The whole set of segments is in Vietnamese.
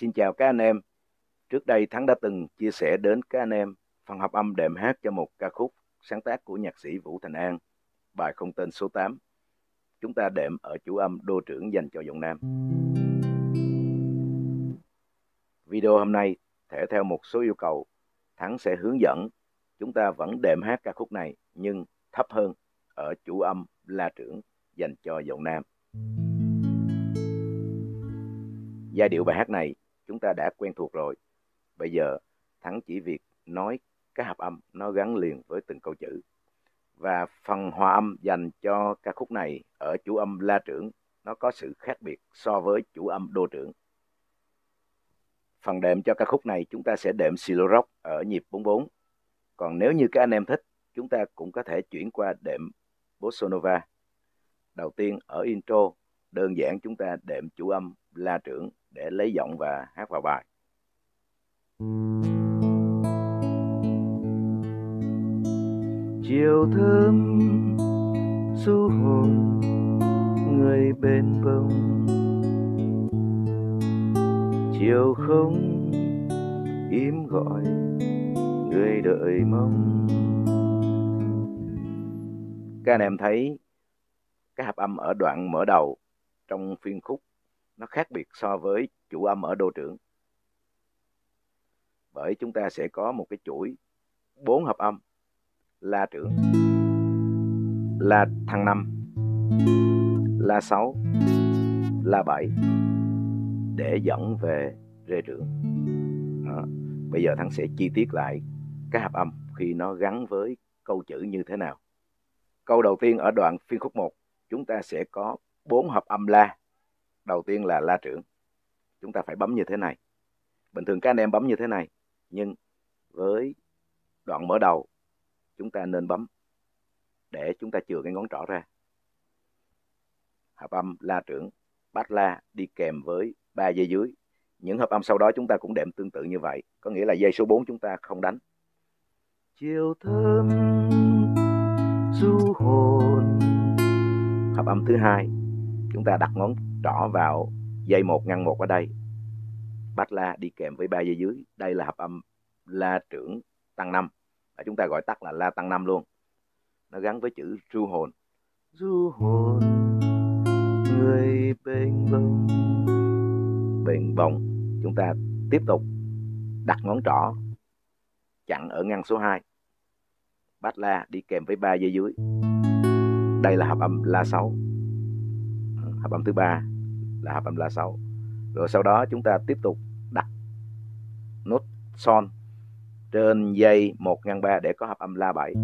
Xin chào các anh em. Trước đây Thắng đã từng chia sẻ đến các anh em phần hợp âm đệm hát cho một ca khúc sáng tác của nhạc sĩ Vũ Thành An, bài không tên số 8. Chúng ta đệm ở chủ âm đô trưởng dành cho giọng nam. Video hôm nay thể theo một số yêu cầu, Thắng sẽ hướng dẫn chúng ta vẫn đệm hát ca khúc này nhưng thấp hơn ở chủ âm la trưởng dành cho giọng nam. Giai điệu bài hát này chúng ta đã quen thuộc rồi. Bây giờ Thắng chỉ việc nói cái hợp âm nó gắn liền với từng câu chữ. Và phần hòa âm dành cho ca khúc này ở chủ âm la trưởng nó có sự khác biệt so với chủ âm đô trưởng. Phần đệm cho ca khúc này chúng ta sẽ đệm silo rock ở nhịp 44. Còn nếu như các anh em thích, chúng ta cũng có thể chuyển qua đệm bossa nova. Đầu tiên ở intro, đơn giản chúng ta đệm chủ âm la trưởng để lấy giọng và hát vào bài. Chiều thơm du hồn người bên bông Chiều không im gọi người đợi mong Các anh em thấy cái hợp âm ở đoạn mở đầu trong phiên khúc nó khác biệt so với chủ âm ở đô trưởng. Bởi chúng ta sẽ có một cái chuỗi bốn hợp âm La trưởng, La thăng năm, La sáu, La bảy để dẫn về rê trưởng. Đó. Bây giờ thắng sẽ chi tiết lại các hợp âm khi nó gắn với câu chữ như thế nào. Câu đầu tiên ở đoạn phiên khúc 1, chúng ta sẽ có bốn hợp âm La đầu tiên là la trưởng. Chúng ta phải bấm như thế này. Bình thường các anh em bấm như thế này, nhưng với đoạn mở đầu, chúng ta nên bấm để chúng ta chừa cái ngón trỏ ra. Hợp âm la trưởng, bát la đi kèm với ba dây dưới. Những hợp âm sau đó chúng ta cũng đệm tương tự như vậy, có nghĩa là dây số 4 chúng ta không đánh. Chiều thơm, du hồn. Hợp âm thứ hai, chúng ta đặt ngón trỏ vào dây một ngăn một ở đây. Bát la đi kèm với ba dây dưới. Đây là hợp âm la trưởng tăng năm. Và chúng ta gọi tắt là la tăng năm luôn. Nó gắn với chữ ru hồn. Du hồn người bềnh bông bềnh bông chúng ta tiếp tục đặt ngón trỏ chặn ở ngăn số 2 bát la đi kèm với ba dây dưới. Đây là hợp âm la 6 hợp âm thứ ba là hợp âm la sáu. Rồi sau đó chúng ta tiếp tục đặt nốt son trên dây một ngăn ba để có hợp âm la bảy.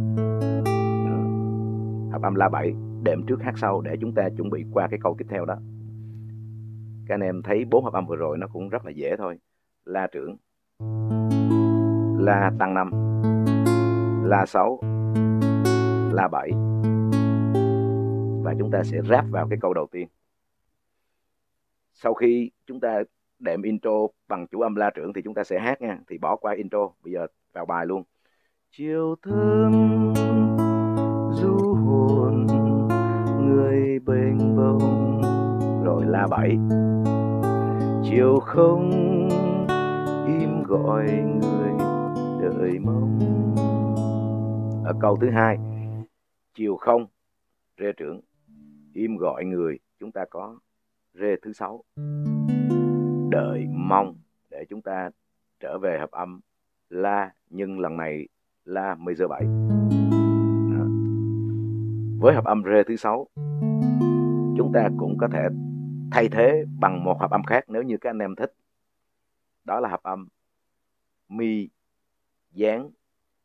Hợp âm la bảy đệm trước hát sau để chúng ta chuẩn bị qua cái câu tiếp theo đó. Các anh em thấy bốn hợp âm vừa rồi nó cũng rất là dễ thôi. La trưởng, la tăng năm, la sáu, la bảy. Và chúng ta sẽ ráp vào cái câu đầu tiên sau khi chúng ta đệm intro bằng chủ âm la trưởng thì chúng ta sẽ hát nha. Thì bỏ qua intro, bây giờ vào bài luôn. Chiều thương du hồn, người bên bông, rồi la bảy. Chiều không im gọi người đợi mong. Ở câu thứ hai, chiều không, rê trưởng, im gọi người, chúng ta có rê thứ sáu. Đợi mong để chúng ta trở về hợp âm la nhưng lần này, la major 7 Đó. với hợp âm rê thứ sáu, chúng ta cũng có thể thay thế bằng một hợp âm khác nếu như các anh em thích. Đó là hợp âm mi dán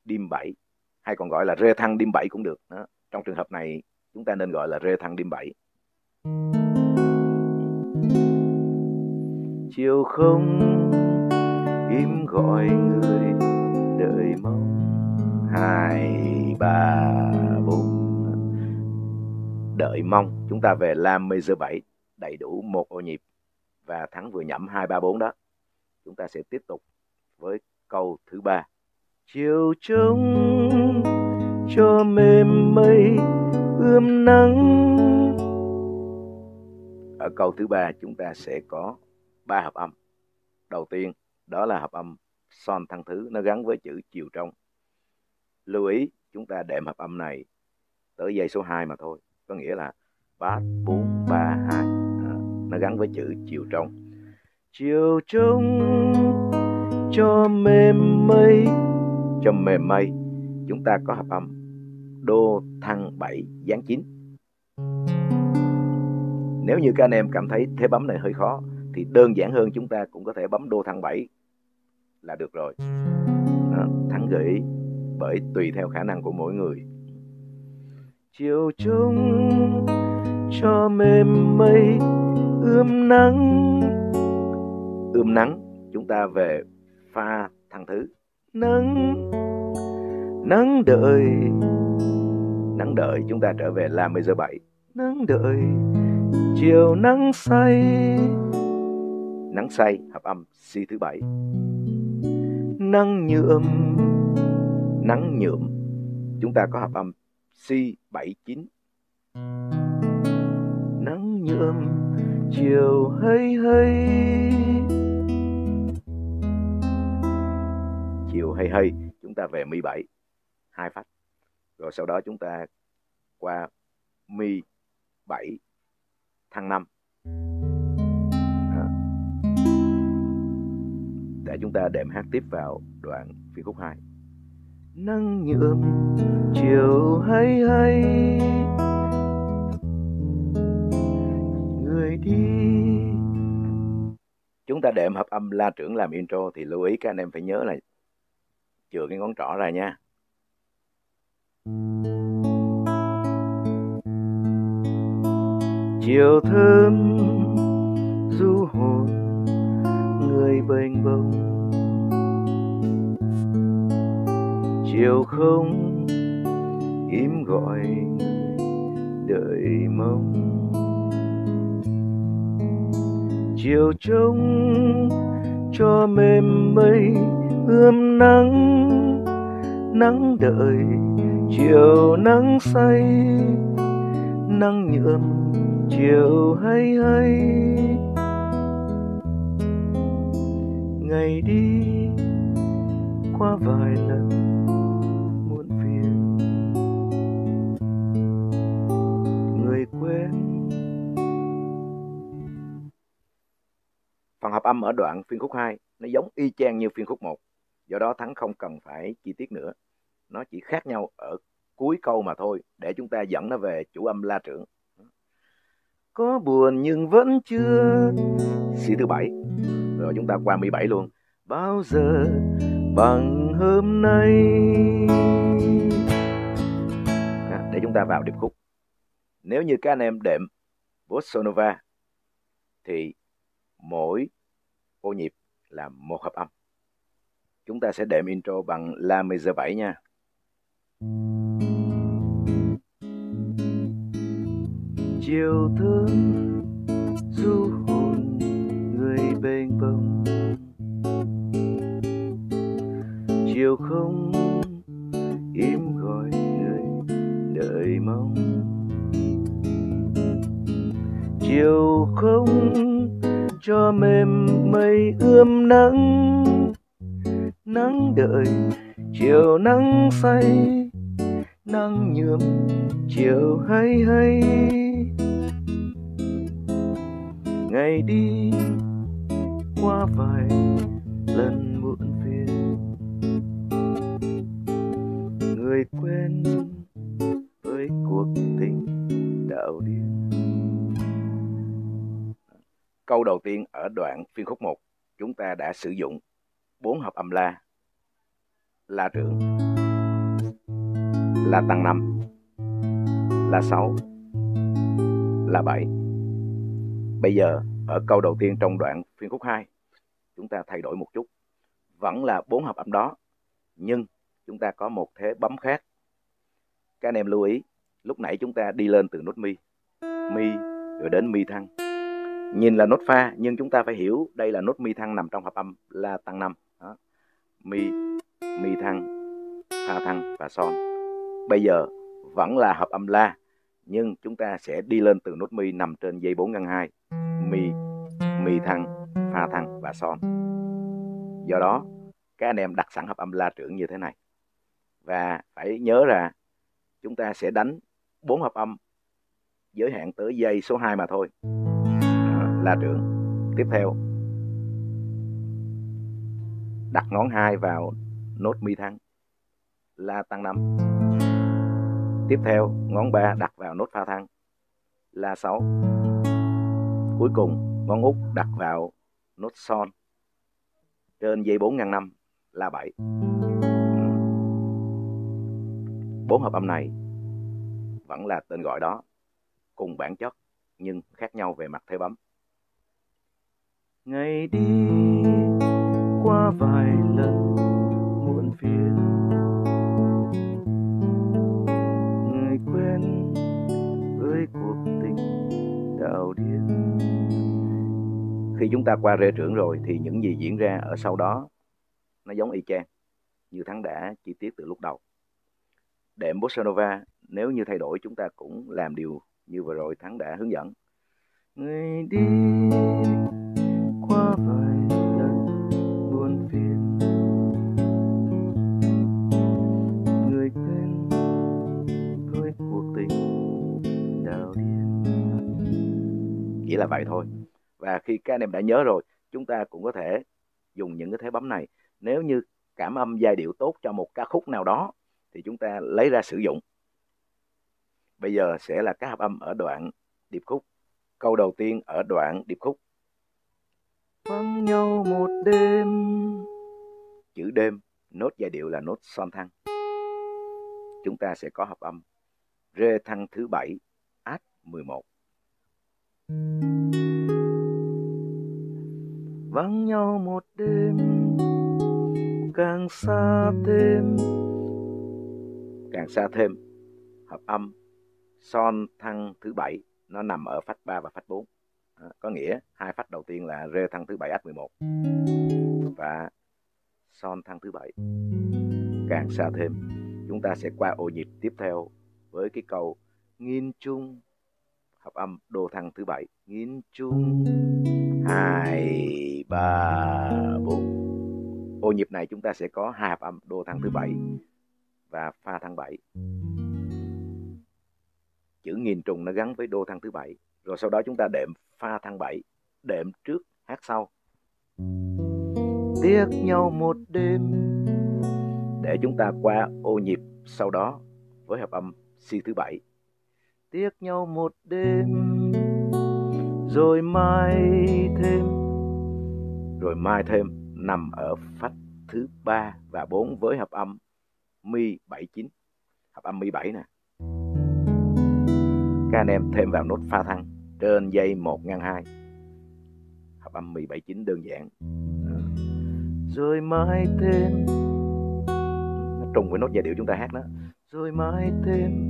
đêm 7 hay còn gọi là rê thăng đêm 7 cũng được. Đó. trong trường hợp này, chúng ta nên gọi là rê thăng đim 7 chiều không, im gọi người đợi mong. Hai, ba, bốn, đợi mong. Chúng ta về La major 7 đầy đủ một ô nhịp. Và thắng vừa nhẩm hai, ba, bốn đó. Chúng ta sẽ tiếp tục với câu thứ ba. Chiều trông cho mềm mây ươm nắng. Ở câu thứ ba chúng ta sẽ có ba hợp âm. Đầu tiên đó là hợp âm son thăng thứ nó gắn với chữ chiều trong. Lưu ý chúng ta đệm hợp âm này tới dây số 2 mà thôi có nghĩa là bát 4 3 2 à, nó gắn với chữ chiều trong. Chiều trong cho mềm mây cho mềm mây chúng ta có hợp âm đô thăng 7 dáng 9 nếu như các anh em cảm thấy thế bấm này hơi khó thì đơn giản hơn chúng ta cũng có thể bấm đô thăng 7 là được rồi. Đó, thắng gợi ý bởi tùy theo khả năng của mỗi người. Chiều trông cho mềm mây ươm nắng. Ươm nắng chúng ta về pha thăng thứ. Nắng nắng đợi nắng đợi chúng ta trở về làm bây giờ bảy. Nắng đợi chiều nắng say nắng say hợp âm si thứ bảy. Nắng nhuộm nắng nhuộm. Chúng ta có hợp âm si 79 nắng nhuộm, chiều hay hay chiều hay hay chúng ta về mi 7 hai phát. Rồi sau đó chúng ta qua mi 7 thăng 5 để chúng ta đệm hát tiếp vào đoạn phiên khúc 2 nắng nhuộm chiều hay hay. Người đi. Chúng ta đệm hợp âm la trưởng làm intro thì lưu ý các anh em phải nhớ là chừa cái ngón trỏ ra nha. Chiều thơm, du hồn người bênh bông chiều không im gọi người đợi mong. Chiều trông cho mềm mây ươm nắng nắng đợi. Chiều nắng say, nắng nhuộm chiều hay hay. Ngày đi, qua vài lần muộn phiền. Người quen phần hợp âm ở đoạn phiên khúc 2 nó giống y chang như phiên khúc 1 do đó thắng không cần phải chi tiết nữa. Nó chỉ khác nhau ở cuối câu mà thôi, để chúng ta dẫn nó về chủ âm la trưởng. Có buồn nhưng vẫn chưa. Si thứ bảy rồi chúng ta qua 17 luôn. Bao giờ bằng hôm nay. À, để chúng ta vào điệp khúc. Nếu như các anh em đệm bossa nova thì mỗi ô nhịp là một hợp âm. Chúng ta sẽ đệm intro bằng la major 7 nha. Chiều thương du bên bông. Chiều không, im gọi người đợi mong. Chiều không, cho mềm mây ươm nắng. Nắng đợi, chiều nắng say. Nắng nhuộm, chiều hay hay. Ngày đi qua vài lần muộn phiền. Người quen với cuộc tình đạo điên câu đầu tiên ở đoạn phiên khúc 1 chúng ta đã sử dụng bốn hợp âm la. La trưởng. La tăng 5 la 6 là 7 bây giờ ở câu đầu tiên trong đoạn phiên khúc 2 chúng ta thay đổi một chút. Vẫn là bốn hợp âm đó, nhưng chúng ta có một thế bấm khác. Các anh em lưu ý, lúc nãy chúng ta đi lên từ nốt mi mi rồi đến mi thăng. Nhìn là nốt pha, nhưng chúng ta phải hiểu đây là nốt mi thăng nằm trong hợp âm la tăng năm. Đó. mi mi thăng pha thăng và son. Bây giờ vẫn là hợp âm la, nhưng chúng ta sẽ đi lên từ nốt mi nằm trên dây 4 ngăn 2 mi mi thăng, pha thăng và son. Do đó, các anh em đặt sẵn hợp âm la trưởng như thế này. Và phải nhớ là chúng ta sẽ đánh bốn hợp âm, giới hạn tới dây số 2 mà thôi. La trưởng. Tiếp theo, đặt ngón hai vào nốt mi thăng, la tăng 5 tiếp theo, ngón 3 đặt vào nốt pha thăng, la 6 cuối cùng ngón út đặt vào nốt son trên dây 4 ngăn 5 là 7 bốn hợp âm này vẫn là tên gọi đó, cùng bản chất nhưng khác nhau về mặt thế bấm. Ngày đi qua vài lần, muộn phiền khi chúng ta qua rê trưởng rồi thì những gì diễn ra ở sau đó nó giống y chang như thắng đã chi tiết từ lúc đầu. Đệm bossa nova nếu như thay đổi chúng ta cũng làm điều như vừa rồi thắng đã hướng dẫn. Người đi qua vài lần buồn phiền. Người quên với cuộc tình đào điên chỉ là vậy thôi và khi các anh em đã nhớ rồi chúng ta cũng có thể dùng những cái thế bấm này. Nếu như cảm âm giai điệu tốt cho một ca khúc nào đó thì chúng ta lấy ra sử dụng. Bây giờ sẽ là các hợp âm ở đoạn điệp khúc. Câu đầu tiên ở đoạn điệp khúc. Vắng nhau một đêm. Chữ đêm nốt giai điệu là nốt son thăng chúng ta sẽ có hợp âm. Rê thăng thứ bảy át 11 vắng nhau một đêm càng xa thêm. Càng xa thêm hợp âm son thăng thứ bảy nó nằm ở phách 3 và phách 4 à, có nghĩa hai phách đầu tiên là rê thăng thứ bảy át 11 và son thăng thứ bảy. Càng xa thêm chúng ta sẽ qua ô nhịp tiếp theo với cái câu nghiên chung hợp âm đô thăng thứ bảy. Nghiên chung hai ba bốn ô nhịp này chúng ta sẽ có hai hợp âm đô thăng thứ bảy và pha thăng bảy. Chữ nghìn trùng nó gắn với đô thăng thứ bảy. Rồi sau đó chúng ta đệm pha thăng bảy, đệm trước, hát sau. Tiếc nhau một đêm để chúng ta qua ô nhịp sau đó với hợp âm si thứ bảy. Tiếc nhau một đêm, rồi mai thêm rồi mai thêm nằm ở phách thứ 3 và 4 với hợp âm mi 79 hợp âm mi 7 nè. Các anh em thêm vào nốt pha thăng trên dây 1 ngăn 2 hợp âm mi 79 đơn giản. Rồi mai thêm, nó trùng với nốt giai điệu chúng ta hát đó. Rồi mai thêm,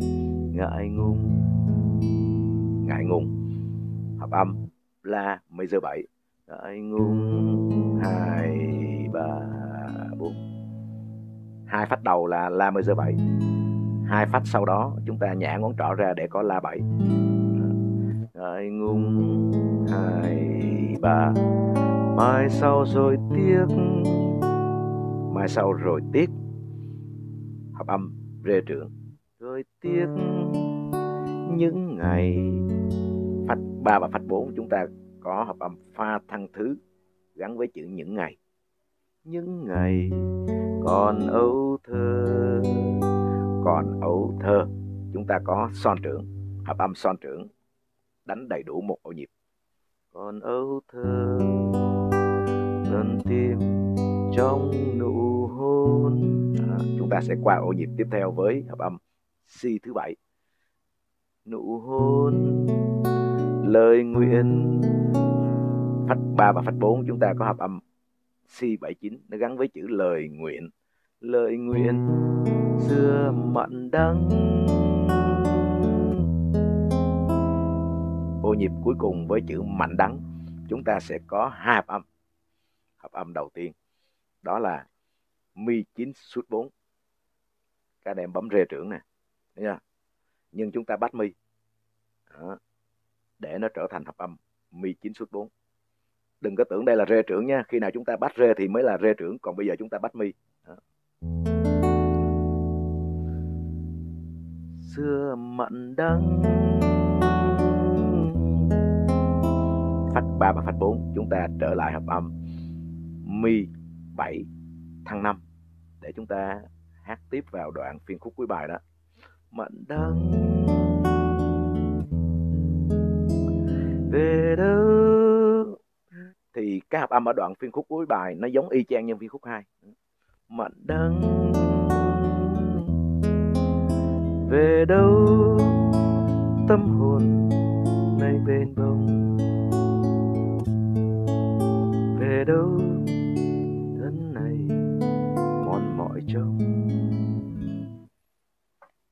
ngại ngùng. Ngại ngùng. Hợp âm la major 7 ngại ngung hai ba bốn. Hai phát đầu là la mười giờ bảy. Hai phát sau đó, chúng ta nhả ngón trỏ ra để có la 7 ngại ngung hai ba. Mai sau rồi tiếc. Mai sau rồi tiếc. Hợp âm, rê trưởng rồi tiếc. Những ngày phách 3 và phách 4 chúng ta có hợp âm pha thăng thứ gắn với chữ những ngày. Những ngày còn âu thơ còn âu thơ. Chúng ta có son trưởng hợp âm son trưởng đánh đầy đủ một ô nhịp. Còn âu thơ lần tim trong nụ hôn. À, chúng ta sẽ qua ô nhịp tiếp theo với hợp âm si thứ bảy. Nụ hôn lời nguyện. Phách 3 và phách 4 chúng ta có hợp âm C79 nó gắn với chữ lời nguyện. Lời nguyện xưa mặn đắng. Ô nhịp cuối cùng với chữ mạnh đắng, chúng ta sẽ có hai hợp âm. Hợp âm đầu tiên, đó là mi 9 suốt 4 các em bấm rê trưởng nè nhưng chúng ta bắt mi. Đó để nó trở thành hợp âm, mi 9 suốt 4 đừng có tưởng đây là rê trưởng nha, khi nào chúng ta bắt rê thì mới là rê trưởng, còn bây giờ chúng ta bắt mi. Đó. xưa mặn đắng phách 3 và phách 4 chúng ta trở lại hợp âm, mi 7 thăng 5 để chúng ta hát tiếp vào đoạn phiên khúc cuối bài đó. Mặn đắng thì cái hợp âm ở đoạn phiên khúc cuối bài nó giống y chang như phiên khúc 2 mà đắng về đâu, tâm hồn nay bên bông. Về đâu, thân này mòn mỏi trông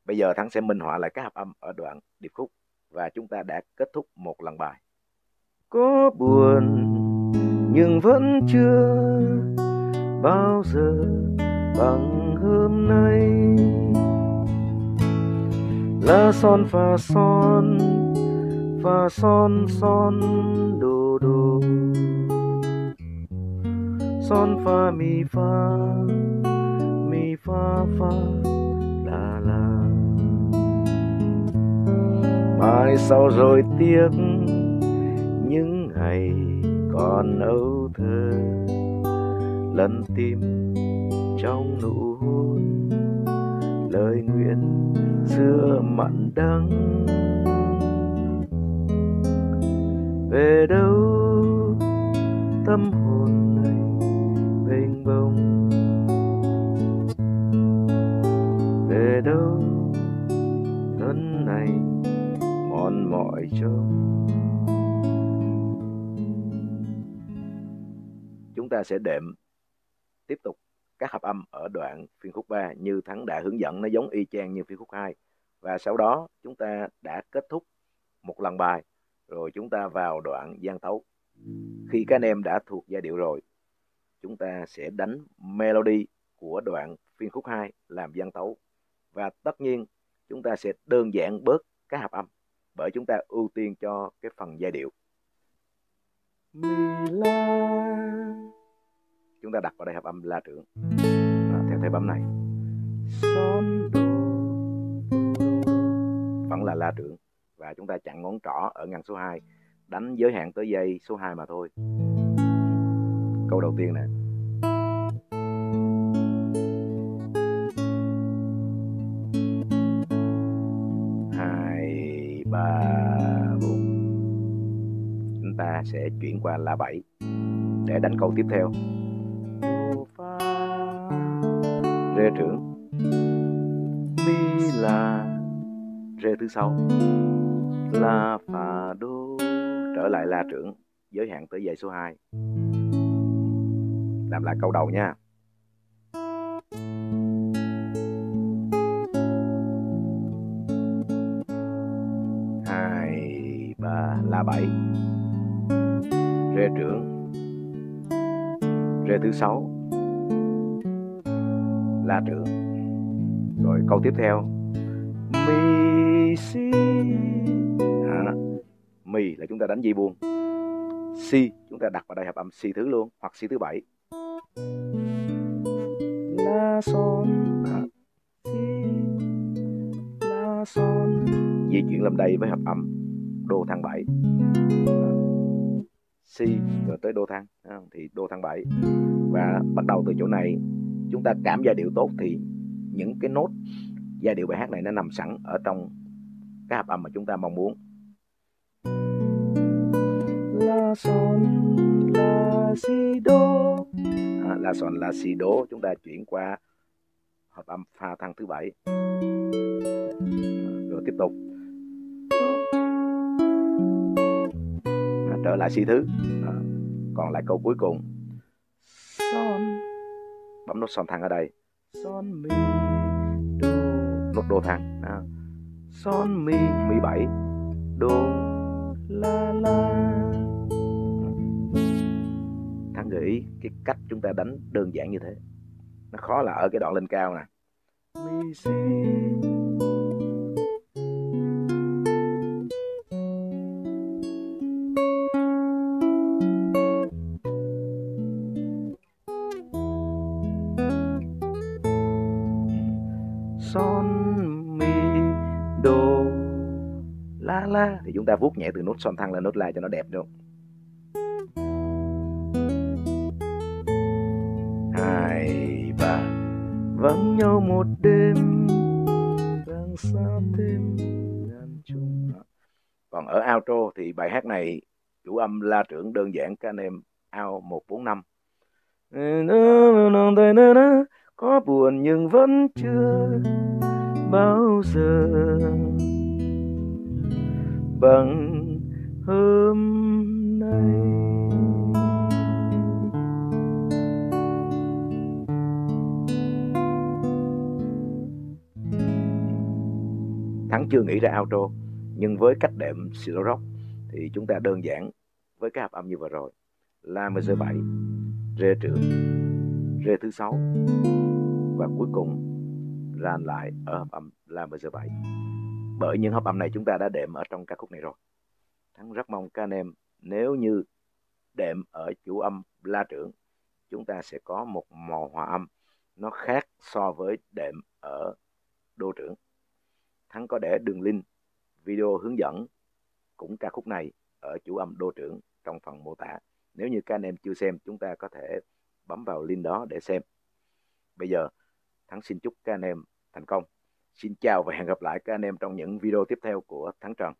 bây giờ thắng sẽ minh họa lại các hợp âm ở đoạn điệp khúc và chúng ta đã kết thúc một lần bài có buồn, nhưng vẫn chưa bao giờ bằng hôm nay. Lá son pha son pha son son đồ đồ. Son pha, mi pha mi pha pha là là mai sau rồi tiếc ngày còn âu thơ, lần tìm trong nụ hôn, lời nguyện xưa mặn đắng. Về đâu, tâm hồn này mênh bông chúng ta sẽ đệm tiếp tục các hợp âm ở đoạn phiên khúc 3 như Thắng đã hướng dẫn, nó giống y chang như phiên khúc 2 và sau đó chúng ta đã kết thúc một lần bài, rồi chúng ta vào đoạn gian tấu. Khi các anh em đã thuộc giai điệu rồi, chúng ta sẽ đánh melody của đoạn phiên khúc 2 làm gian tấu. Và tất nhiên, chúng ta sẽ đơn giản bớt các hợp âm, bởi chúng ta ưu tiên cho cái phần giai điệu. Mì la chúng ta đặt vào đây hợp âm la trưởng. À, theo thế bấm này. Son vẫn là la trưởng. Và chúng ta chặn ngón trỏ ở ngăn số 2 đánh giới hạn tới giây số 2 mà thôi. Câu đầu tiên nè. Hai ba bốn. Chúng ta sẽ chuyển qua la 7 để đánh câu tiếp theo rê trưởng. Mi là rê thứ sáu. La phà đô trở lại la trưởng, giới hạn tới dây số 2 làm lại câu đầu nha. Hai, ba, la bảy. Rê trưởng. Rê thứ sáu là trưởng rồi câu tiếp theo. Mi si. À, mi là chúng ta đánh dây buông. Si chúng ta đặt vào đây hợp âm si thứ luôn hoặc si thứ bảy. La son à, si. La son. Di chuyển lên đây với hợp âm đô thang bảy. si rồi tới đô thang thì đô thang bảy. Và bắt đầu từ chỗ này chúng ta cảm giai điệu tốt thì những cái nốt giai điệu bài hát này nó nằm sẵn ở trong cái hợp âm mà chúng ta mong muốn. La son la si đô. À, la son la si đố chúng ta chuyển qua hợp âm pha thăng thứ bảy. Rồi tiếp tục. À, trở lại si thứ. À, còn lại câu cuối cùng. Son bấm nốt son thăng ở đây. Son mi đô nốt đô thăng à, son mi mi bảy. Đô la la. Thắng gợi ý cái cách chúng ta đánh đơn giản như thế. Nó khó là ở cái đoạn lên cao nè. Mi si chúng ta vuốt nhẹ từ nốt son thăng lên nốt la cho nó đẹp được hai, ba. Vắng nhau một đêm càng xa thêm ngàn chung. Còn ở outro thì bài hát này chủ âm la trưởng đơn giản các anh em, ao 145 có buồn nhưng vẫn chưa bao giờ bằng hôm nay. Thắng chưa nghĩ ra outro, nhưng với cách đệm slow rock thì chúng ta đơn giản với cái hợp âm như vừa rồi. La major 7 Rê trưởng Rê thứ sáu và cuối cùng ra lại ở hợp âm La major 7 bởi những hợp âm này chúng ta đã đệm ở trong ca khúc này rồi Thắng rất mong các anh em nếu như đệm ở chủ âm La trưởng chúng ta sẽ có một màu hòa âm nó khác so với đệm ở đô trưởng Thắng có để đường link video hướng dẫn cũng ca khúc này ở chủ âm đô trưởng trong phần mô tả. Nếu như các anh em chưa xem, chúng ta có thể bấm vào link đó để xem. Bây giờ, Thắng xin chúc các anh em thành công. Xin chào và hẹn gặp lại các anh em trong những video tiếp theo của Thắng Trần.